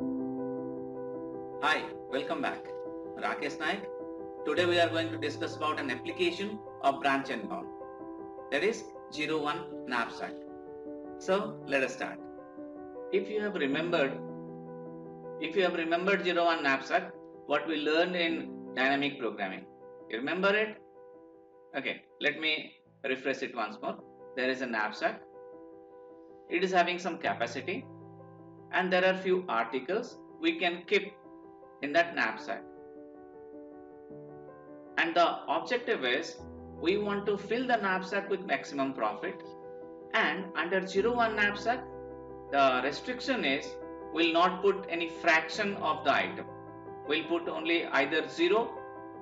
Hi, welcome back. Rakesh Naik. Today we are going to discuss about an application of branch and bound. That is 01 knapsack. So let us start. If you have remembered, if you have remembered 01 knapsack, what we learned in dynamic programming, you remember it? Okay, let me refresh it once more. There is a knapsack. It is having some capacity and there are few articles we can keep in that knapsack. And the objective is we want to fill the knapsack with maximum profit and under 01 knapsack the restriction is we will not put any fraction of the item. We'll put only either 0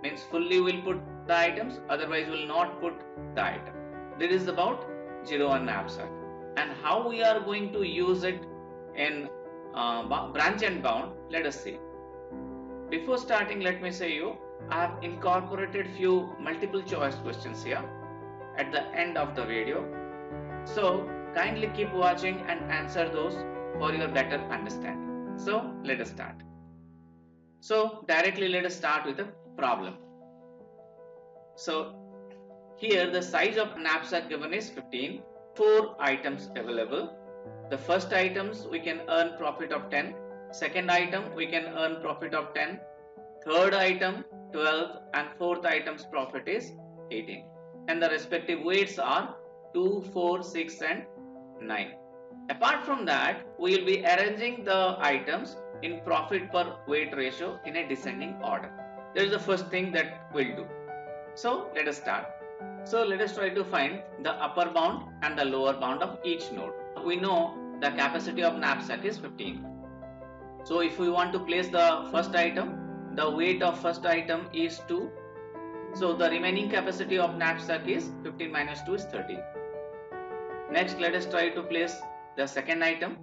means fully we will put the items otherwise we will not put the item. This is about 01 knapsack and how we are going to use it in uh, branch and bound let us see. Before starting let me say you i have incorporated few multiple choice questions here at the end of the video. So kindly keep watching and answer those for your better understanding. So let us start. So directly let us start with the problem. So here the size of knapsack given is 15 four items available the first items we can earn profit of 10 second item we can earn profit of 10 third item 12 and fourth item's profit is 18 and the respective weights are 2 4 6 and 9 apart from that we will be arranging the items in profit per weight ratio in a descending order. That is the first thing that we'll do. So let us start. So let us try to find the upper bound and the lower bound of each node we know the capacity of knapsack is 15. So if we want to place the first item, the weight of first item is 2. So the remaining capacity of knapsack is 15 minus 2 is 30. Next let us try to place the second item.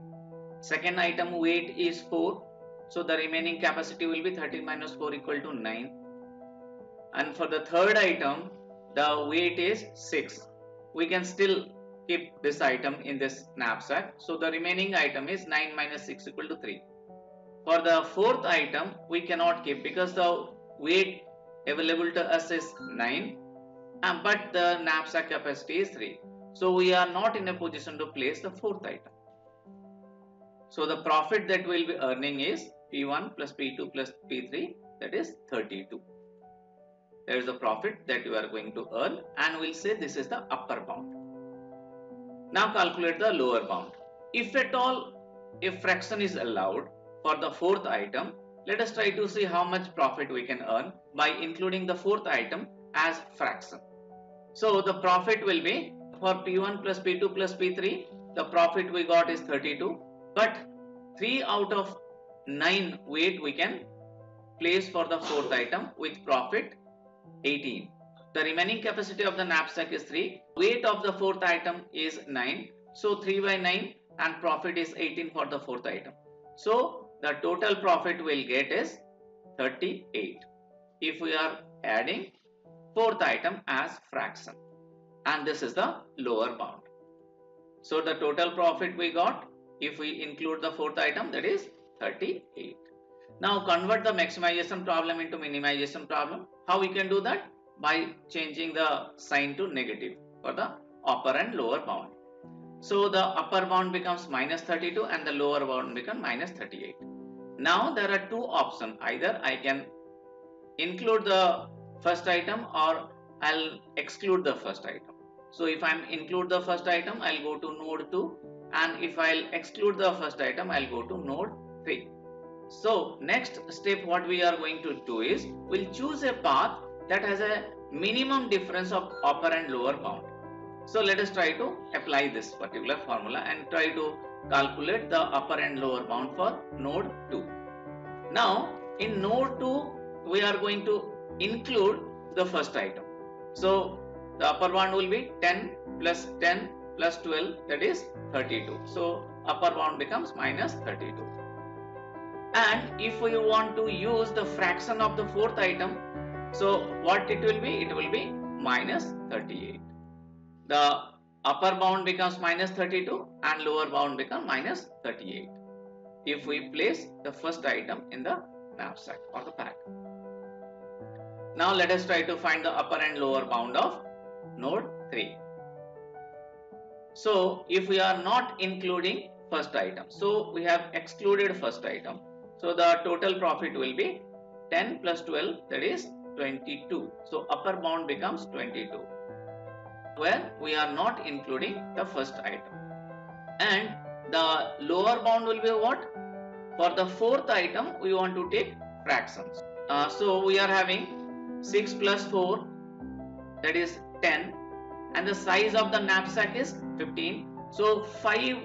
Second item weight is 4. So the remaining capacity will be 13 minus 4 equal to 9. And for the third item, the weight is 6. We can still keep this item in this knapsack. So the remaining item is 9 minus 6 equal to 3. For the fourth item, we cannot keep because the weight available to us is 9 um, but the knapsack capacity is 3. So we are not in a position to place the fourth item. So the profit that we will be earning is P1 plus P2 plus P3 that is 32. There is the profit that you are going to earn and we'll say this is the upper bound. Now calculate the lower bound. If at all a fraction is allowed for the fourth item, let us try to see how much profit we can earn by including the fourth item as fraction. So the profit will be for P1 plus P2 plus P3, the profit we got is 32, but 3 out of 9 weight we can place for the fourth item with profit 18. The remaining capacity of the knapsack is 3. Weight of the fourth item is 9. So 3 by 9 and profit is 18 for the fourth item. So the total profit we'll get is 38 if we are adding fourth item as fraction and this is the lower bound. So the total profit we got if we include the fourth item that is 38. Now convert the maximization problem into minimization problem. How we can do that? By changing the sign to negative for the upper and lower bound. So the upper bound becomes minus 32 and the lower bound becomes minus 38. Now there are two options either I can include the first item or I'll exclude the first item. So if I include the first item I'll go to node 2 and if I'll exclude the first item I'll go to node 3. So next step what we are going to do is we'll choose a path that has a minimum difference of upper and lower bound. So let us try to apply this particular formula and try to calculate the upper and lower bound for node 2. Now in node 2 we are going to include the first item. So the upper bound will be 10 plus 10 plus 12 that is 32. So upper bound becomes minus 32. And if we want to use the fraction of the fourth item so what it will be? It will be minus 38. The upper bound becomes minus 32 and lower bound becomes minus 38. if we place the first item in the knapsack or the pack. Now let us try to find the upper and lower bound of node 3. So if we are not including first item, so we have excluded first item. So the total profit will be 10 plus 12 that is 22. So upper bound becomes 22 where we are not including the first item. And the lower bound will be what? For the fourth item we want to take fractions. Uh, so we are having 6 plus 4 that is 10 and the size of the knapsack is 15. So 5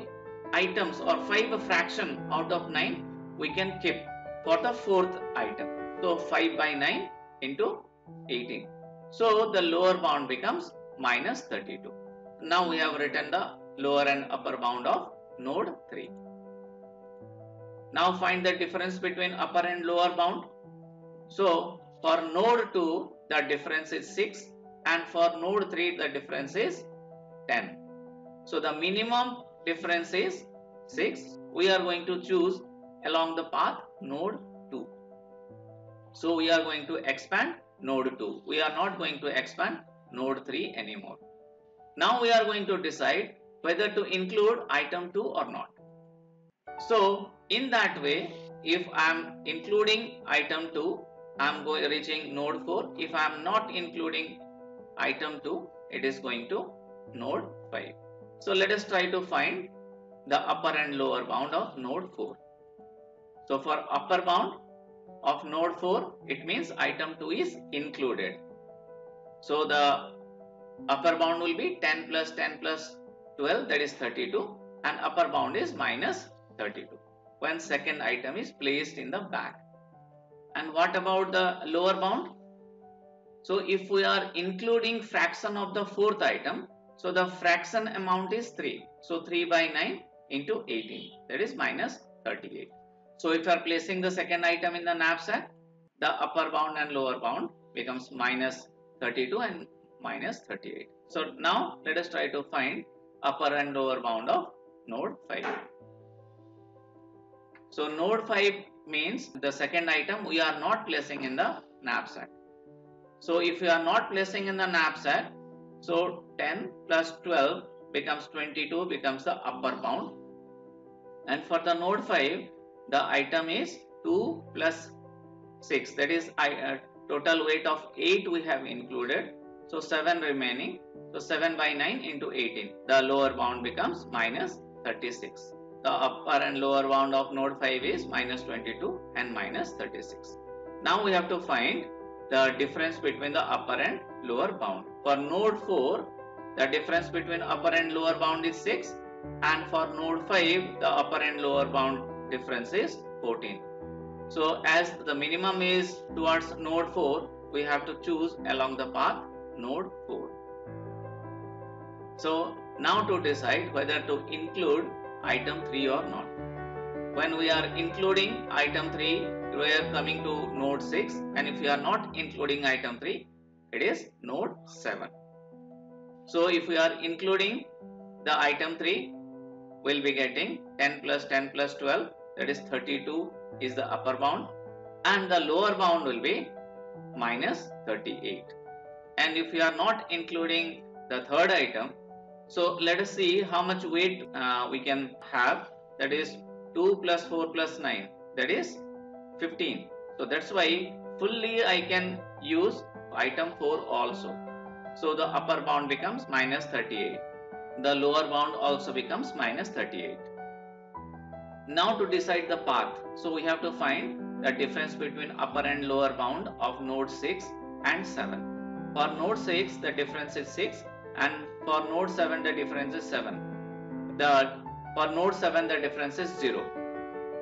items or 5 fraction out of 9 we can keep for the fourth item. So 5 by 9 into 18. So the lower bound becomes minus 32. Now we have written the lower and upper bound of node 3. Now find the difference between upper and lower bound. So for node 2 the difference is 6 and for node 3 the difference is 10. So the minimum difference is 6. We are going to choose along the path node 2. So we are going to expand node 2. We are not going to expand node 3 anymore. Now we are going to decide whether to include item 2 or not. So in that way, if I am including item 2, I am going reaching node 4. If I am not including item 2, it is going to node 5. So let us try to find the upper and lower bound of node 4. So for upper bound of node 4, it means item 2 is included. So the upper bound will be 10 plus 10 plus 12 that is 32 and upper bound is minus 32 when second item is placed in the bag. And what about the lower bound? So if we are including fraction of the fourth item, so the fraction amount is 3. So 3 by 9 into 18 that is minus 38. So if you are placing the second item in the knapsack, eh, the upper bound and lower bound becomes minus 32 and minus 38. So now let us try to find upper and lower bound of node 5. So node 5 means the second item we are not placing in the knapsack. Eh. So if you are not placing in the knapsack, eh, so 10 plus 12 becomes 22 becomes the upper bound. And for the node 5, the item is 2 plus 6 that is uh, total weight of 8 we have included. So 7 remaining. So 7 by 9 into 18 the lower bound becomes minus 36 the upper and lower bound of node 5 is minus 22 and minus 36 now we have to find the difference between the upper and lower bound. For node 4 the difference between upper and lower bound is 6 and for node 5 the upper and lower bound difference is 14 so as the minimum is towards node 4, we have to choose along the path node 4. So now to decide whether to include item 3 or not. When we are including item 3, we are coming to node 6 and if we are not including item 3, it is node 7. So if we are including the item 3, we'll be getting 10 plus 10 plus 12 that is 32 is the upper bound and the lower bound will be minus 38 and if we are not including the third item so let us see how much weight uh, we can have. That is 2 plus 4 plus 9 that is 15 so that's why fully I can use item 4 also. So the upper bound becomes minus 38 the lower bound also becomes minus 38 now to decide the path, so we have to find the difference between upper and lower bound of node 6 and 7. For node 6 the difference is 6 and for node 7 the difference is 7. The for node 7 the difference is 0.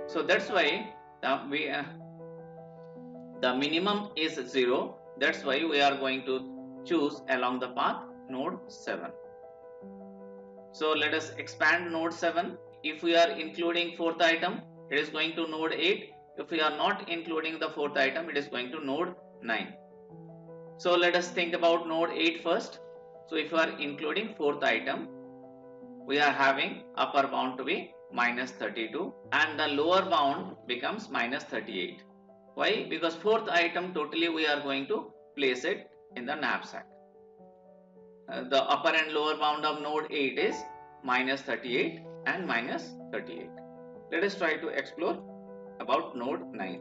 So that's why the, we uh, the minimum is 0 that's why we are going to choose along the path node 7. So let us expand node 7 if we are including fourth item, it is going to node 8. If we are not including the fourth item, it is going to node 9. So let us think about node 8 first. So if we are including fourth item, we are having upper bound to be minus 32 and the lower bound becomes minus 38. Why? Because fourth item totally we are going to place it in the knapsack. Uh, the upper and lower bound of node 8 is minus 38 and minus 38. Let us try to explore about node 9.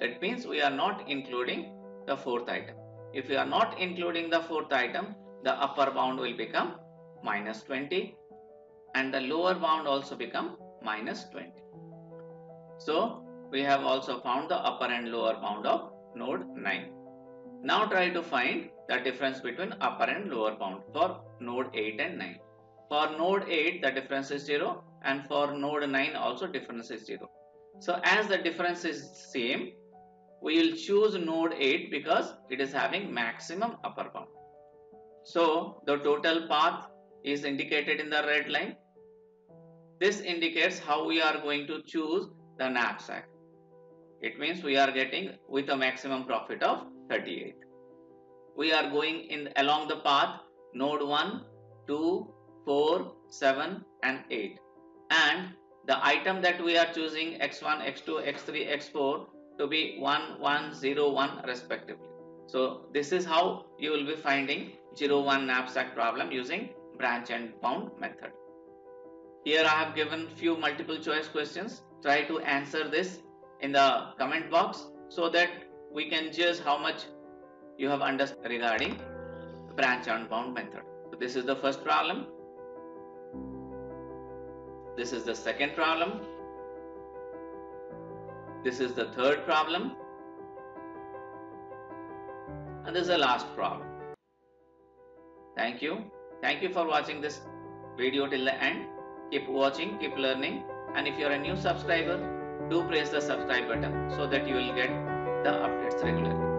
That means we are not including the fourth item. If we are not including the fourth item, the upper bound will become minus 20 and the lower bound also become minus 20. So we have also found the upper and lower bound of node 9. Now try to find the difference between upper and lower bound for node 8 and 9. For node 8 the difference is 0 and for node 9 also difference is 0. So as the difference is same we will choose node 8 because it is having maximum upper bound. So the total path is indicated in the red line. This indicates how we are going to choose the knapsack. It means we are getting with a maximum profit of 38. We are going in along the path node 1, 2, 4, 7 and 8 and the item that we are choosing x1, x2, x3, x4 to be 1, 1, 0, 1 respectively. So this is how you will be finding 0, 1 knapsack problem using branch and bound method. Here I have given few multiple choice questions. Try to answer this in the comment box so that we can judge how much you have understood regarding branch and bound method. So this is the first problem. This is the second problem. This is the third problem. And this is the last problem. Thank you. Thank you for watching this video till the end. Keep watching, keep learning. And if you are a new subscriber, do press the subscribe button so that you will get the updates regularly.